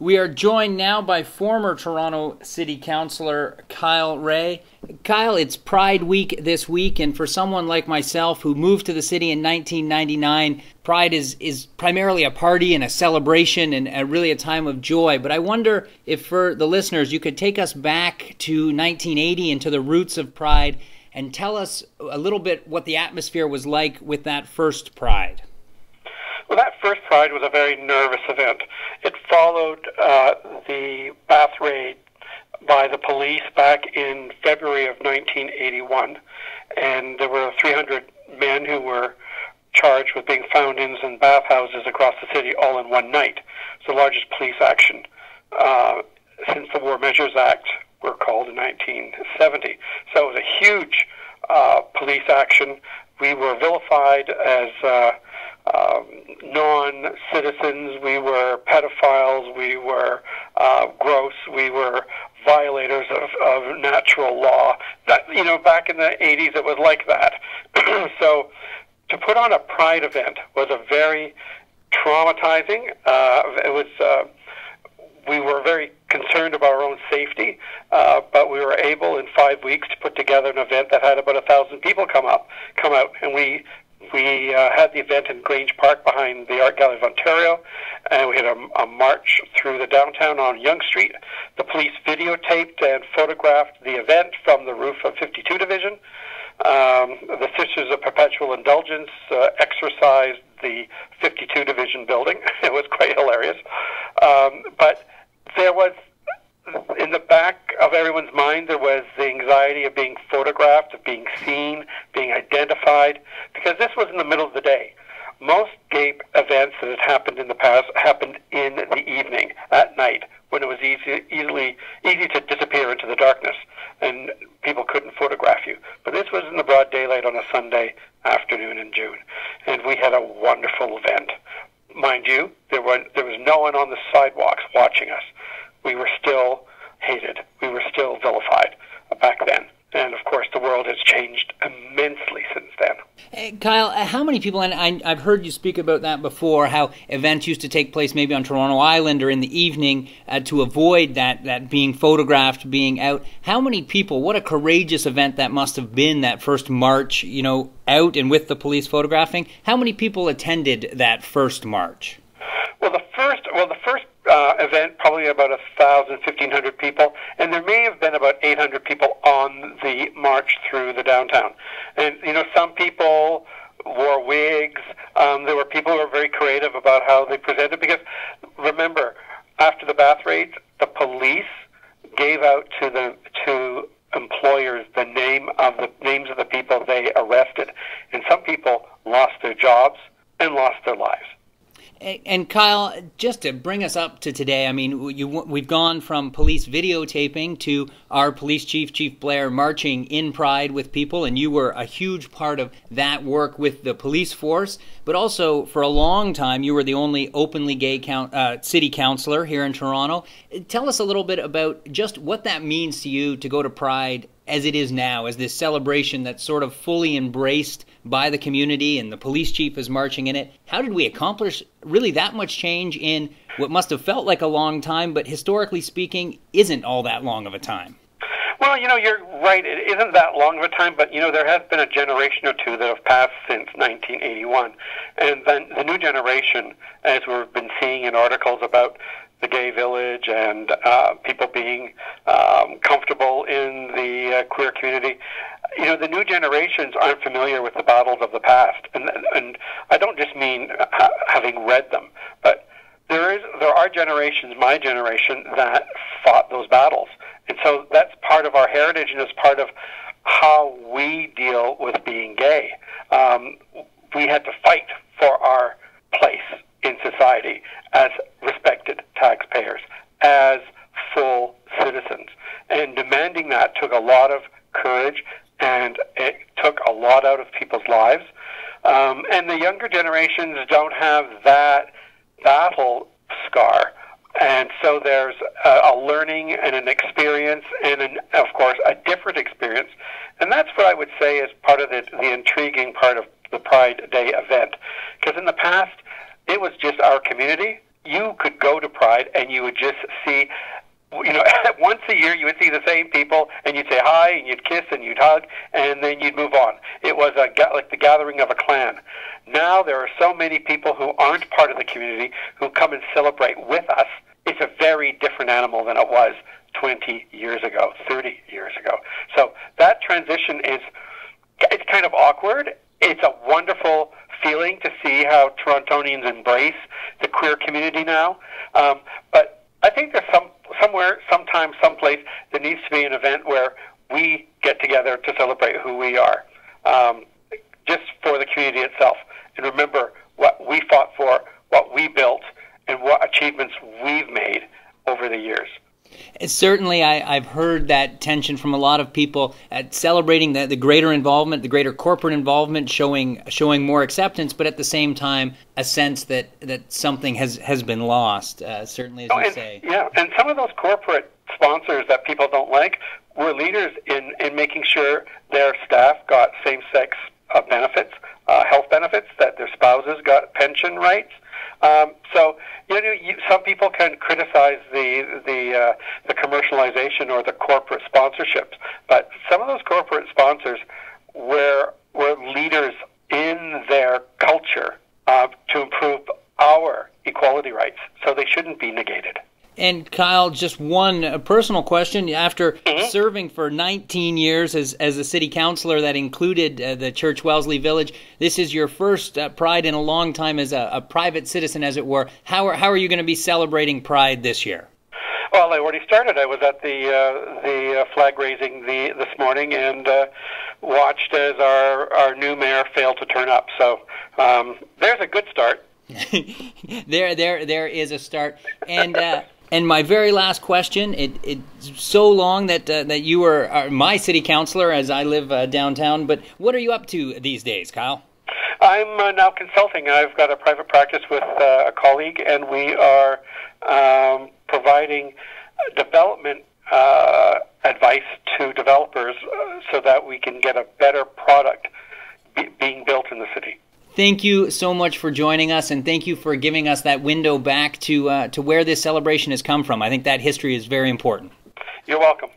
We are joined now by former Toronto City Councillor Kyle Rae. Kyle, it's Pride Week this week, and for someone like myself who moved to the city in 1999, Pride is, is primarily a party and a celebration and a, really a time of joy. But I wonder if for the listeners, you could take us back to 1980 and to the roots of Pride and tell us a little bit what the atmosphere was like with that first Pride. Well, that first Pride was a very nervous event. It followed uh, the Bath raid by the police back in February of 1981, and there were 300 men who were charged with being found-ins and bathhouses across the city all in one night. It's the largest police action uh, since the War Measures Act were called in 1970. So it was a huge uh, police action. We were vilified as uh, um, non-citizens. We were pedophiles. We were uh, gross. We were violators of, of natural law. That you know, back in the 80s, it was like that. so, to put on a pride event was a very traumatizing. Uh, it was. Uh, we were very concerned about our own safety, uh, but we were able in five weeks to put together an event that had about a thousand people come up, come out, and we we uh, had the event in Grange Park behind the Art Gallery of Ontario, and we had a, a march through the downtown on Yonge Street. The police videotaped and photographed the event from the roof of 52 Division. Um, the Sisters of Perpetual Indulgence uh, exorcised the 52 Division building. it was quite hilarious. Um, but there was in the back of everyone's mind, there was the anxiety of being photographed, of being seen, being identified, because this was in the middle of the day. Most gay events that had happened in the past happened in the evening, at night, when it was easy, easily easy to disappear into the darkness, and people couldn't photograph you. But this was in the broad daylight on a Sunday afternoon in June, and we had a wonderful event. Mind you, there, were, there was no one on the sidewalks watching us we were still hated. We were still vilified back then. And of course, the world has changed immensely since then. Hey, Kyle, uh, how many people, and I, have heard you speak about that before, how events used to take place maybe on Toronto Island or in the evening uh, to avoid that, that being photographed, being out. How many people, what a courageous event that must have been, that first march, you know, out and with the police photographing. How many people attended that first march? Well, the first, well, the first uh, event, probably about a thousand, fifteen hundred people, and there may have been about eight hundred people on the march through the downtown. And you know, some people wore wigs. Um, there were people who were very creative about how they presented. Because remember, after the bath raids, the police gave out to the to employers the name of the names of the people they arrested, and some people lost their jobs and lost their lives. And Kyle, just to bring us up to today, I mean, you, we've gone from police videotaping to our police chief, Chief Blair, marching in pride with people, and you were a huge part of that work with the police force. But also, for a long time, you were the only openly gay count, uh, city councilor here in Toronto. Tell us a little bit about just what that means to you to go to Pride as it is now, as this celebration that's sort of fully embraced by the community and the police chief is marching in it. How did we accomplish really that much change in what must have felt like a long time, but historically speaking, isn't all that long of a time? Well, you know, you're right. It isn't that long of a time, but, you know, there has been a generation or two that have passed since 1981. And then the new generation, as we've been seeing in articles about the gay village and uh, people being um, comfortable in the uh, queer community. You know, the new generations aren't familiar with the battles of the past, and and I don't just mean ha- having read them, but there is there are generations, my generation, that fought those battles, and so that's part of our heritage and it's part of how we deal with being gay. Um, we had to fight for our place in society as respected taxpayers, as full citizens. And demanding that took a lot of courage and it took a lot out of people's lives. Um, and the younger generations don't have that battle scar. And so there's a, a learning and an experience, and an, of course, a different experience. And that's what I would say is part of the, the intriguing part of the Pride Day event. Because in the past, it was just our community you could go to Pride and you would just see you know, once a year you would see the same people, and you'd say hi, and you'd kiss, and you'd hug, and then you'd move on. It was a, like the gathering of a clan. Now there are so many people who aren't part of the community who come and celebrate with us. It's a very different animal than it was 20 years ago, 30 years ago. So that transition is it's kind of awkward. It's a wonderful feeling to see how Torontonians embrace the queer community now. Um, but I think there's some somewhere, sometime, someplace, there needs to be an event where we get together to celebrate who we are, um, just for the community itself. And remember what we fought for, what we built, and what achievements we've made over the years. Certainly, I, have heard that tension from a lot of people at celebrating the, the greater involvement, the greater corporate involvement, showing showing more acceptance, but at the same time, a sense that, that something has, has been lost. Uh, certainly, as oh, you and, say. Yeah, and some of those corporate sponsors that people don't like were leaders in, in making sure their staff got same sex uh, benefits, uh, health benefits, that their spouses got pension rights. Um, so you know, you, some people can criticize the the uh, the commercialization or the corporate sponsorships, but some of those corporate sponsors were were leaders in their culture uh, to improve our equality rights, so they shouldn't be negated. And Kyle, just one uh, personal question. After mm-hmm. serving for 19 years as, as a city councilor that included uh, the Church Wellesley Village, this is your first uh, Pride in a long time as a, a, private citizen, as it were. How are, how are you going to be celebrating Pride this year? Well, I already started. I was at the uh, the uh, flag raising the, this morning and uh, watched as our, our new mayor failed to turn up. So um, there's a good start. there, there, there is a start, and and my very last question, it, it's so long that uh, that you are, are, my city councilor as I live uh, downtown, but what are you up to these days, Kyle? I'm uh, now consulting. I've got a private practice with uh, a colleague, and we are um, providing development uh, advice to developers uh, so that we can get a better product be- being built in the city. Thank you so much for joining us, and thank you for giving us that window back to uh, to where this celebration has come from. I think that history is very important. You're welcome.